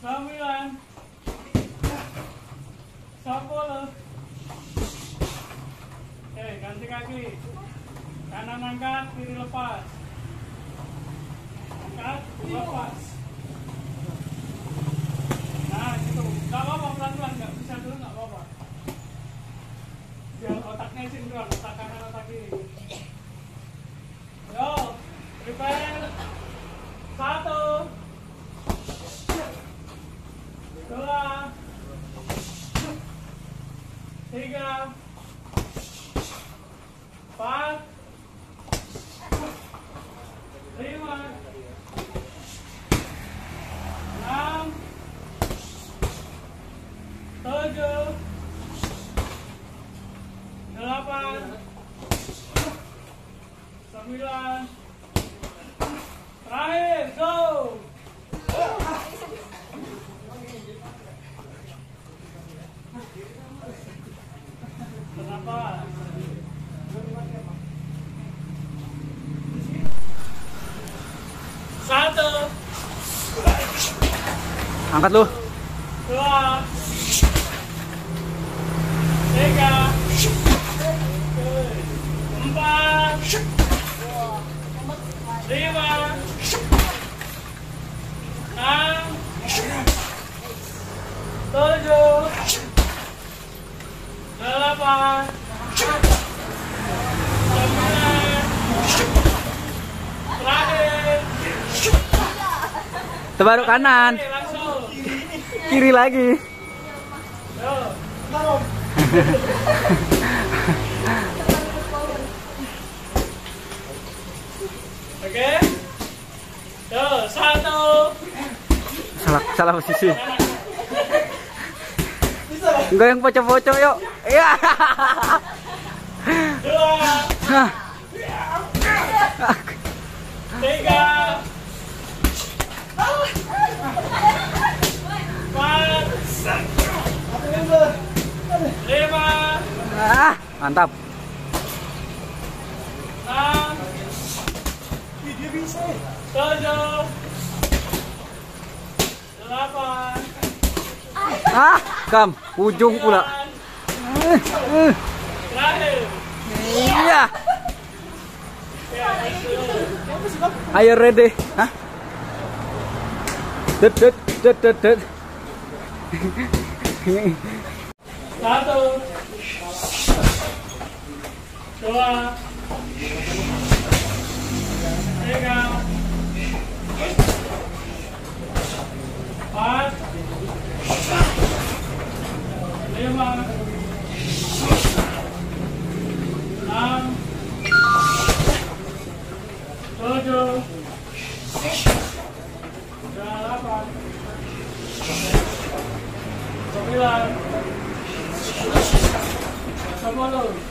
sembilan sepuluh oke ganti kaki. Kanan angkat kiri lepas tiga. Empat. Lima. Enam. Tujuh. Delapan. Sembilan. Terakhir go satu. Angkat lu. dua. Tiga. Empat. Lima enam tujuh delapan sembilan terakhir Itu baru kanan, kiri lagi. Oke. Yo, satu. Salah salah posisi. Enggak yang pocong-pocong yuk. Iya. Dua. Tiga. Empat. Lima. Ah, mantap. Enam. Tujuh. Delapan. Ah, kam, ujung pula. Terakhir. Iya. Ya. Ayo ready. Hah? Det det det det det. Satu. Dua. Tiga. Empat. Lima. Enam. Tujuh. Delapan. Sembilan. Sepuluh.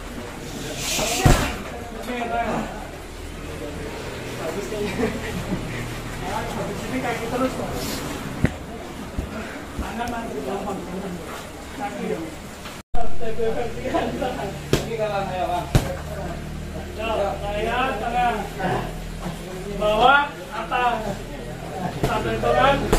Bawah, atas. Turun.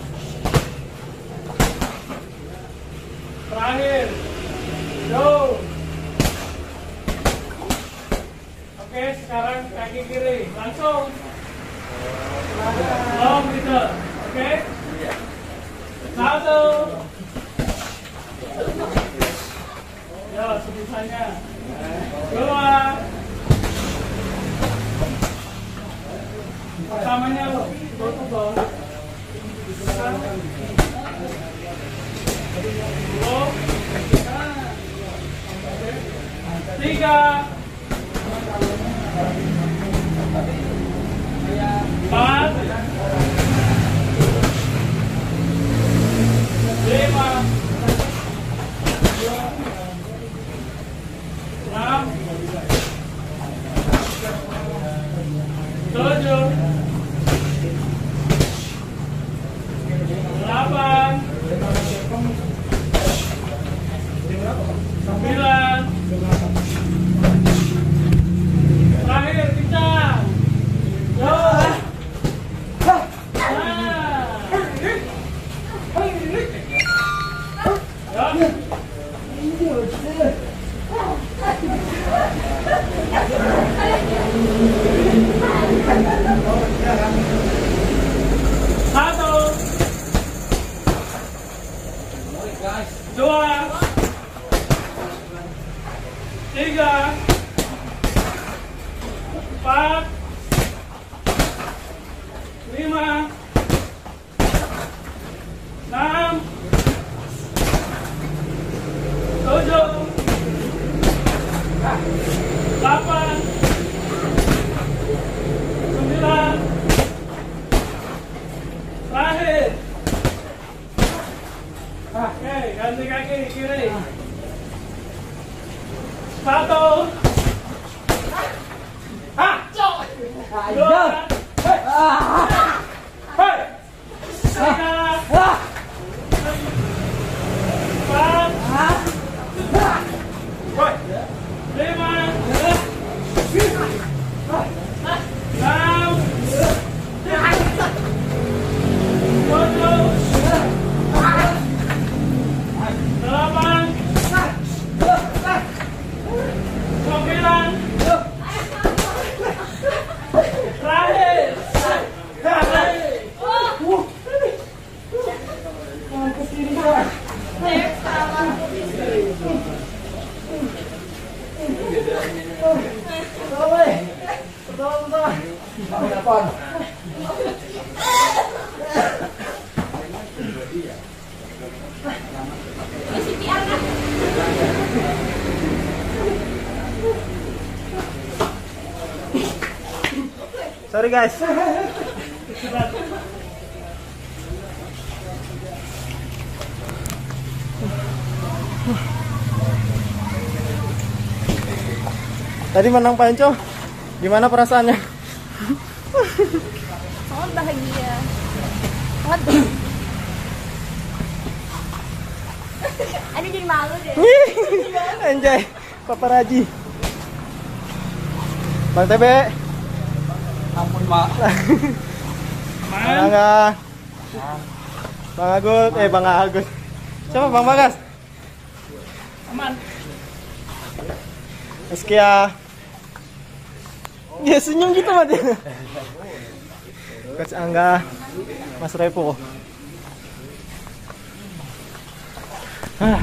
Langsung. Long gitu. Oke. Satu. Ya, sebisanya. Dua. Pertamanya lo, tutup lo. Dua. Tiga. Empat. Lima. Ganti kaki kiri. Satu. Ah, dua. Hei. Tiga. Sorry guys. Tadi menang Pak Enco. Gimana perasaannya? Sangat bahagia sangat Aduh jadi malu deh Anjay, paparaji. Bang TB. Ampun, Mak. Bang. Angga. Bang Agus, eh Bang Agus. Siapa Bang Bagas? Aman. Eskia. Ya senyum gitu mah dia. Coach Angga, Mas Repo. Ah.